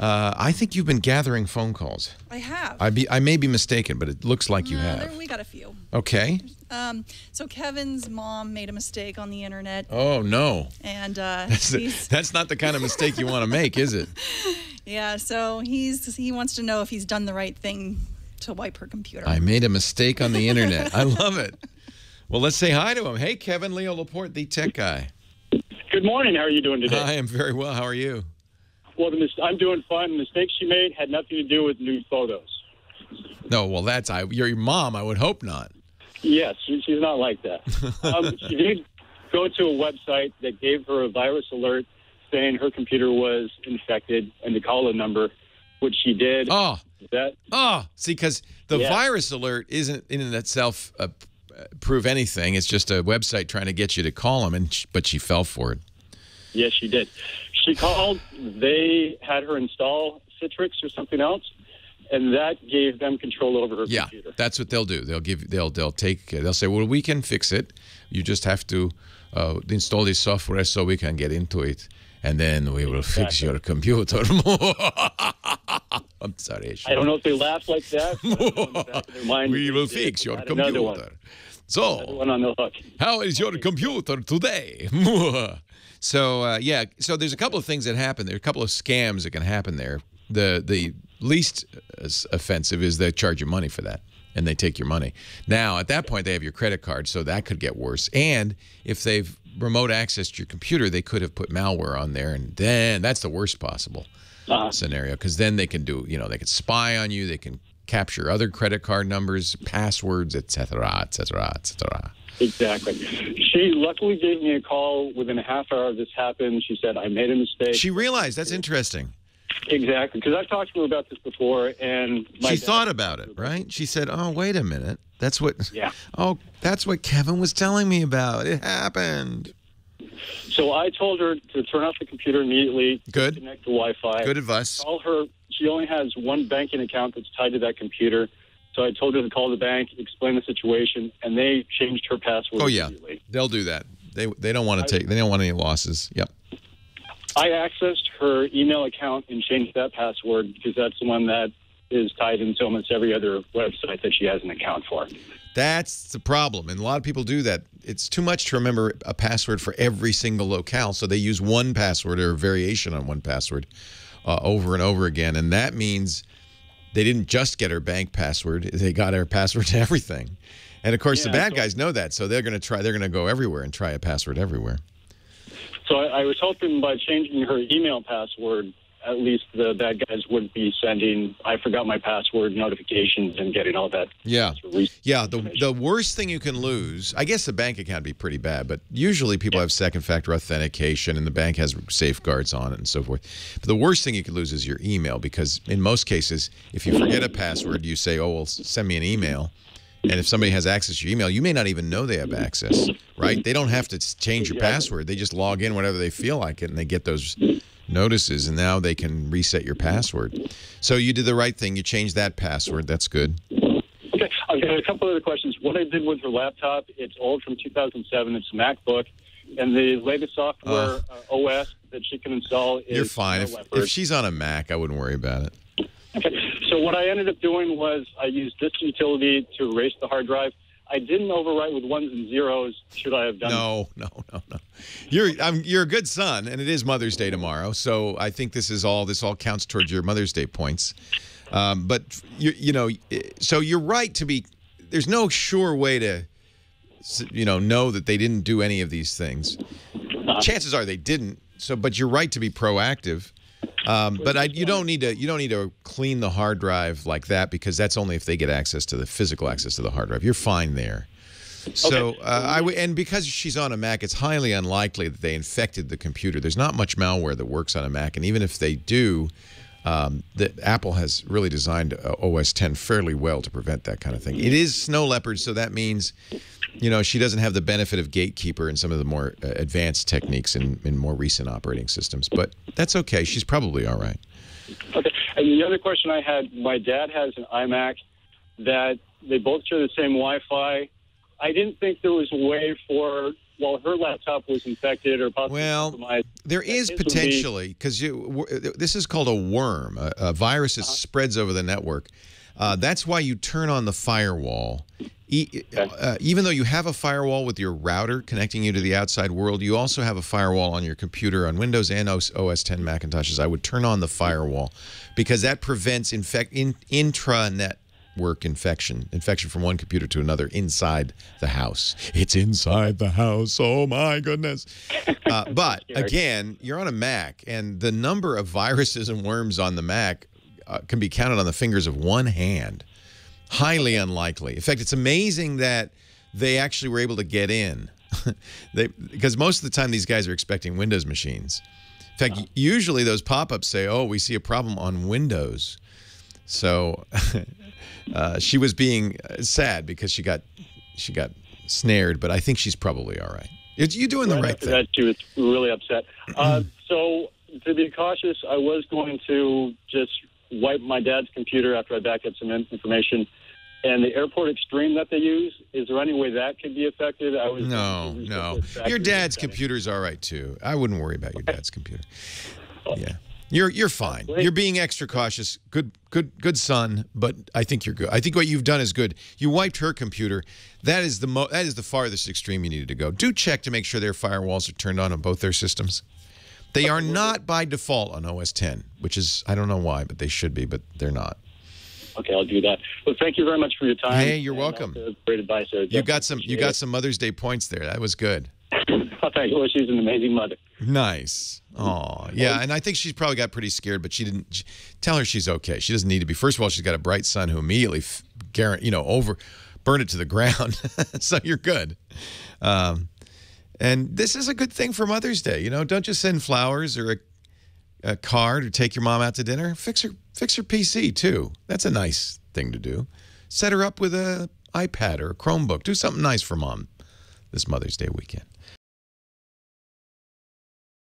Uh, I think you've been gathering phone calls. I have. I be I may be mistaken, but it looks like you Uh, there- have. we got a few. Okay. Um, so Kevin's mom made a mistake on the internet, Oh no. and uh, That's, he's, that's not the kind of mistake you want to make, is it? yeah. So he's he wants to know if he's done the right thing to wipe her computer. I made a mistake on the internet. I love it. Well, let's say hi to him. Hey, Kevin Leo Laporte, the tech guy. Good morning. How are you doing today? I am very well. How are you? Well, the mis- I'm doing fine. The mistake she made had nothing to do with nude photos. No, well, that's I. Your mom. I would hope not. Yes, she, she's not like that. Um, she did go to a website that gave her a virus alert saying her computer was infected and to call a number, which she did. Oh, That oh. See, because the Yeah. virus alert isn't in and itself uh, uh, prove anything. It's just a website trying to get you to call them, and sh- but she fell for it. Yes, she did. She called. They had her install Citrix or something else, and that gave them control over her Yeah, computer. that's what they'll do. They'll give. They'll they'll take. They'll say, well, we can fix it. You just have to uh, install this software so we can get into it, and then we will fix your computer. I'm sorry. I don't know if they laugh like that. but I know in the back of their mind, We will fix your another one. computer. So, One on the hook. how is your computer today? so, uh, yeah. So there's a couple of things that happen. There are a couple of scams that can happen there. The the least uh, offensive is they charge you money for that, and they take your money. Now, at that point, they have your credit card, so that could get worse. And if they've remote access to your computer, they could have put malware on there, and then that's the worst possible Uh-huh. scenario because then they can do, you know, they can spy on you, they can capture other credit card numbers, passwords, etc., etc., etc. Exactly. She luckily gave me a call within a half hour of this happened. She said, I made a mistake. She realized that's interesting. exactly. Because I've talked to her about this before, and my She dad- thought about it, right? She said, "Oh, wait a minute. That's what. Yeah. Oh, that's what Kevin was telling me about. It happened. So I told her to turn off the computer immediately, Good. connect to Wi Fi. Good advice. Call her. She only has one banking account that's tied to that computer. So I told her to call the bank, explain the situation, and they changed her password Oh yeah, immediately. they'll do that. They they don't want to take. They don't want any losses. Yep. I accessed her email account and changed that password because that's the one that is tied into almost every other website that she has an account for. That's the problem, and a lot of people do that. It's too much to remember a password for every single locale, so they use one password or a variation on one password uh, over and over again, and that means they didn't just get her bank password; they got her password to everything. And of course, the bad so- guys know that, so they're going to try. They're going to go everywhere and try a password everywhere. So I, I was hoping by changing her email password, at least the bad guys wouldn't be sending "I forgot my password" notifications and getting all that. Yeah. Yeah, the the worst thing you can lose, I guess the bank account would be pretty bad, but usually people have second factor authentication and the bank has safeguards on it and so forth. But the worst thing you could lose is your email because in most cases, if you forget a password, you say, "Oh, well, send me an email." And if somebody has access to your email, you may not even know they have access, right? They don't have to change your password. They just log in whenever they feel like it and they get those notices and now they can reset your password. So you did the right thing. You changed that password. That's good. Okay, I've got a couple other questions. What I did with her laptop, it's old from 2007. It's a MacBook, and the latest software uh, OS that she can install is You're fine. If, if she's on a Mac, I wouldn't worry about it. Okay. So what I ended up doing was I used this utility to erase the hard drive. I didn't overwrite with ones and zeros. Should I have done? No, no, no, no. You're I'm, you're a good son, and it is Mother's Day tomorrow, so I think this is all this all counts towards your Mother's Day points. Um, but you you know, so you're right to be. There's no sure way to, you know, know that they didn't do any of these things. Chances are they didn't. So, but you're right to be proactive. Um, but I, you don't need to you don't need to clean the hard drive like that because that's only if they get access to the physical access to the hard drive. You're fine there. So Okay. uh, I w- and because she's on a Mac, it's highly unlikely that they infected the computer. There's not much malware that works on a Mac, and even if they do, um, that Apple has really designed uh, OS 10 fairly well to prevent that kind of thing. It is Snow Leopard, so that means, you know, she doesn't have the benefit of Gatekeeper and some of the more uh, advanced techniques in, in more recent operating systems. But that's okay. She's probably all right. Okay. And the other question I had, my dad has an iMac that they both share the same Wi-Fi. I didn't think there was a way for while her laptop was infected or possibly Well, compromised. There is his would be- potentially because you this is called a worm, a, a virus that spreads over the network. Uh, that's why you turn on the firewall. E- uh, even though you have a firewall with your router connecting you to the outside world, you also have a firewall on your computer on Windows and OS, OS 10 Macintoshes. I would turn on the firewall because that prevents infect in, intranet work infection, infection from one computer to another inside the house. It's inside the house. Oh my goodness. Uh, but again, you're on a Mac, and the number of viruses and worms on the Mac uh, can be counted on the fingers of one hand. Highly unlikely. In fact, it's amazing that they actually were able to get in. they because most of the time these guys are expecting Windows machines. In fact, usually those pop-ups say, "Oh, we see a problem on Windows." So uh, she was being uh, sad because she got she got snared, but I think she's probably all right. It's- You're doing the Right right thing. that, she was really upset. Uh, so, to be cautious, I was going to just wipe my dad's computer after I back up some information. And the Airport Extreme that they use, is there any way that could be affected? I was No, no. Your dad's computer's all right too. I wouldn't worry about your dad's computer. Yeah. You're you're fine. You're being extra cautious. Good good good son, but I think you're good. I think what you've done is good. You wiped her computer. That is the mo that is the farthest extreme you needed to go. Do check to make sure their firewalls are turned on on both their systems. They are not by default on OS 10, which is I don't know why, but they should be, but they're not. Okay, I'll do that. Well, thank you very much for your time. Hey, you're and welcome. Great advice. You got some you got some Mother's Day points there. That was good. thank you. Well, she's an amazing mother. Nice. Oh, yeah. And I think she's probably got pretty scared, but she didn't she- tell her she's okay. She doesn't need to be. First of all, she's got a bright son who immediately, f- guarant, you know, over, burned it to the ground. so you're good. Um, and this is a good thing for Mother's Day. You know, don't just send flowers or a, a card to take your mom out to dinner. Fix her, fix her PC too. That's a nice thing to do. Set her up with a iPad or a Chromebook. Do something nice for mom this Mother's Day weekend.